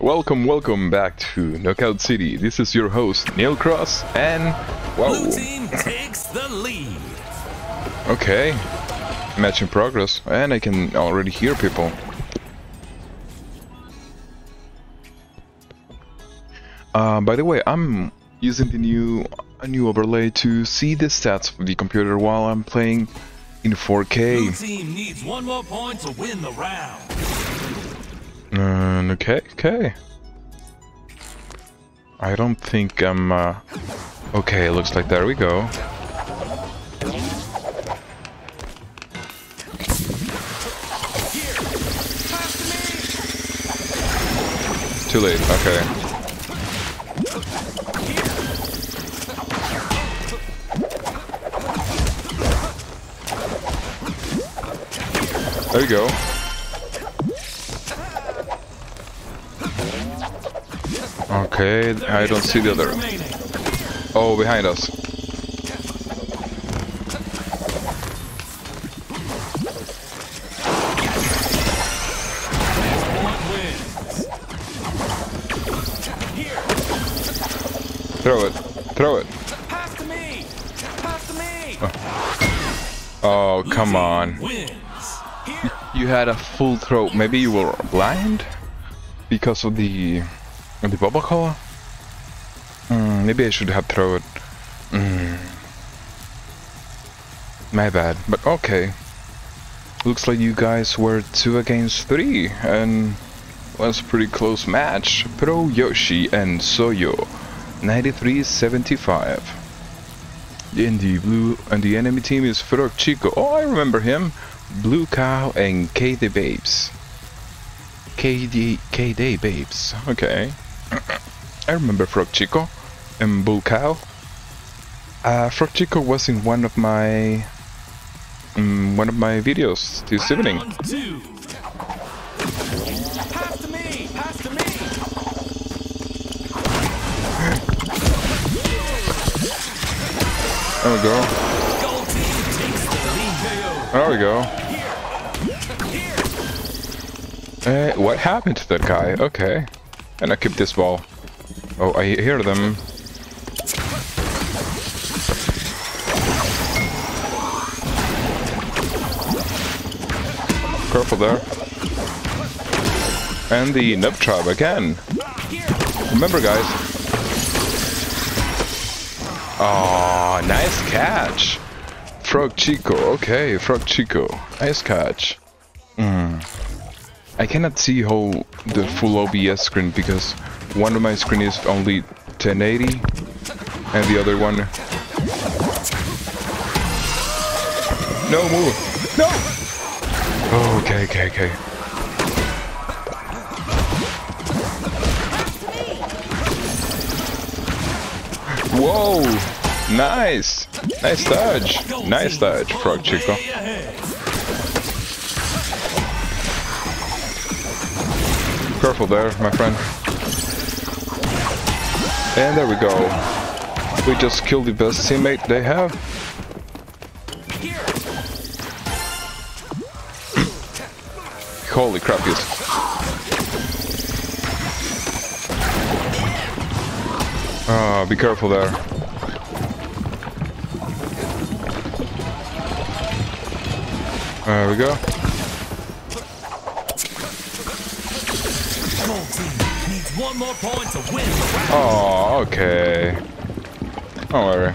Welcome, welcome back to Knockout City. This is your host, Knil Cross, and whoa. Blue team takes the lead. Okay, match in progress, and I can already hear people. Uh, by the way, I'm using the new a new overlay to see the stats of the computer while I'm playing in 4K. team needs one more point to win the round. Uh, okay, okay. I don't think I'm. Uh... Okay, looks like there we go. Too late. Okay. There you go. Okay, I don't see the other. Oh, behind us. Throw it. Throw it. Oh, Blue come on. You had a full throw. Maybe you were blind because of the the bubble color. Mm, maybe I should have thrown it. Mm. My bad, but okay. Looks like you guys were two against three, and was a pretty close match. Pro Yoshi and Soyo, 93-75. In the blue and the enemy team is Frog Chico. Oh, I remember him. Blue Cow and KD Babes. KD KD Babes. Okay. I remember Frog Chico and Blue Cow. Uh, Frog Chico was in one of my um, one of my videos this evening. Two. Pass to me. Pass to me. There we go. Gold team takes the lead. There we go. Uh, what happened to that guy? Okay. And I keep this ball. Oh, I hear them. Careful there. And the Nub Tribe again. Remember, guys. Oh, nice catch. Frog Chico. Okay, Frog Chico. Nice catch. I cannot see how the full OBS screen because one of my screen is only 1080 and the other one No move. No. Oh, okay, okay, okay. Whoa! Nice! Nice dodge! Nice dodge, Frog Chico. Careful there, my friend. And there we go. We just killed the best teammate they have. Holy crap, yes. Ah, be careful there. There we go. Oh, okay. Don't worry.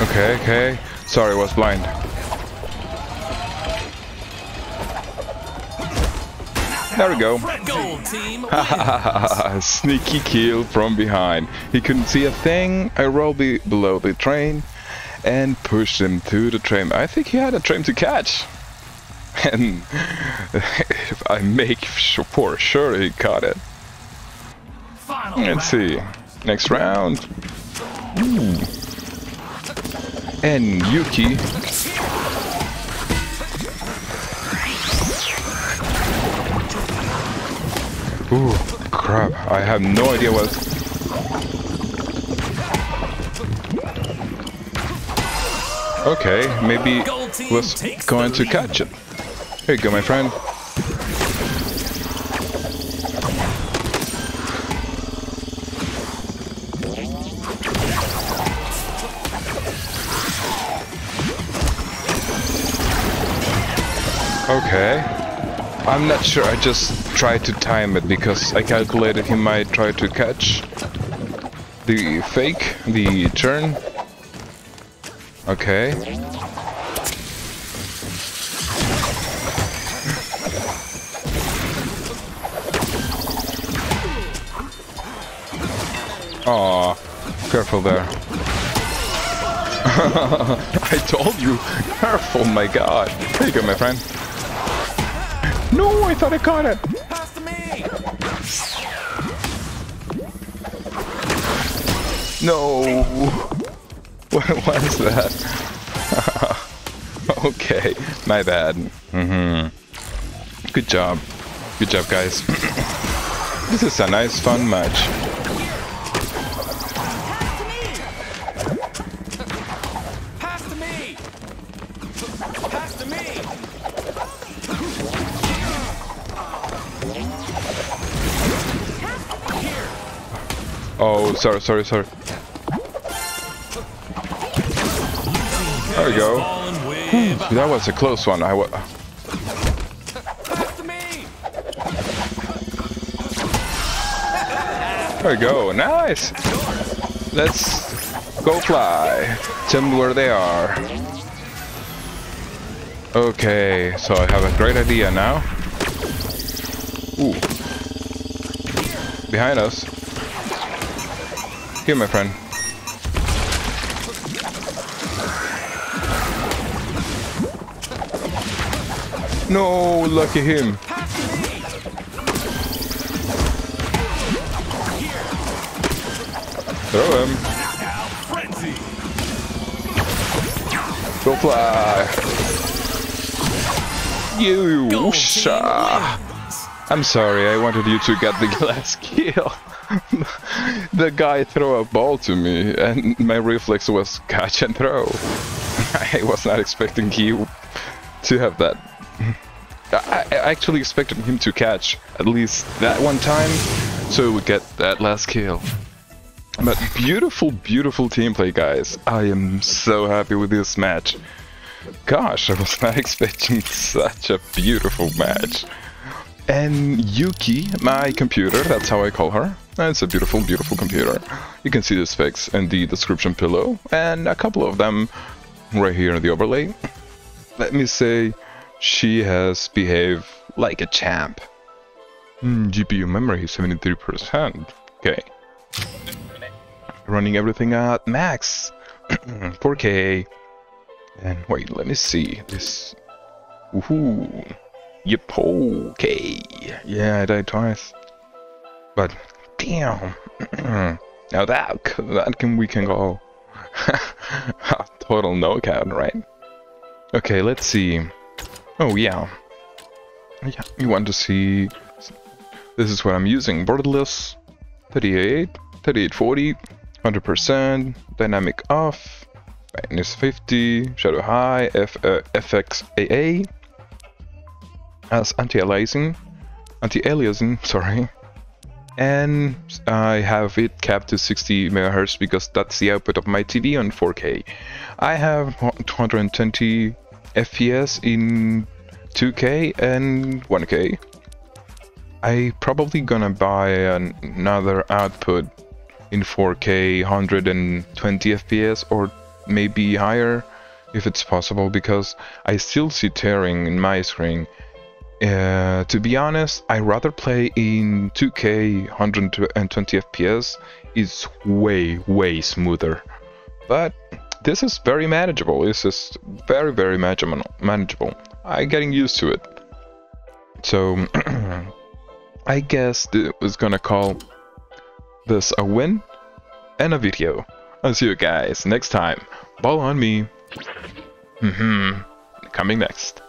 Okay, okay. Sorry, I was blind. There we go. Sneaky kill from behind. He couldn't see a thing. I rolled be below the train and pushed him to the train. I think he had a train to catch. And if I make sure, for sure he caught it. Final Let's round. see. Next round. Ooh. And Yuki. Ooh, crap. I have no idea what. Okay, maybe was going to catch it. Here you go, my friend. Okay. I'm not sure, I just tried to time it because I calculated he might try to catch the fake, the turn. Okay. Aw, careful there. I told you, careful, my god. Here you go, my friend. No, I thought I caught it. Pass to me. No. What was that? okay, my bad. Mm hmm Good job. Good job, guys. this is a nice, fun match. Oh, sorry, sorry, sorry. There we go. Falling. That was a close one. I wa- Pass to me. There we go. Nice. Let's go fly. Tell me where they are. Okay, so I have a great idea now. Ooh. Behind us. Here, my friend. No, lucky him. Pass to me. Throw him. Go fly. You Gold team sha. wins. I'm sorry, I wanted you to get the last kill. the guy threw a ball to me and my reflex was catch and throw. I was not expecting you to have that. I, I actually expected him to catch at least that one time so we would get that last kill. But beautiful, beautiful team play, guys. I am so happy with this match. Gosh, I was not expecting such a beautiful match. And Yuki, my computer, that's how I call her. It's a beautiful, beautiful computer. You can see the specs in the description below, and a couple of them right here in the overlay. Let me say, she has behaved like a champ. Hmm, GPU memory 73%. Okay. Running everything at max. 4K. And wait, let me see. This. Woohoo. Yep, okay. Yeah, I died twice. But, damn. now that, that can, we can go. Total no count, right? Okay, let's see. Oh, yeah. Yeah, you want to see. This is what I'm using. Borderless 38, 3840, 100%, dynamic off, brightness 50, shadow high, F, uh, FXAA, as anti-aliasing, anti-aliasing, sorry. And I have it capped to 60 megahertz because that's the output of my TV on 4K. I have 220 FPS in 2K and 1K. I probably gonna buy an- another output in 4K 120 FPS or maybe higher if it's possible because I still see tearing in my screen. Uh, to be honest, I rather play in 2K 120 FPS. It's way way smoother, but this is very manageable. This is very very manageable. I'm getting used to it. So I guess it was gonna call this a win and a video. I'll see you guys next time. Ball on me. hmm Coming next.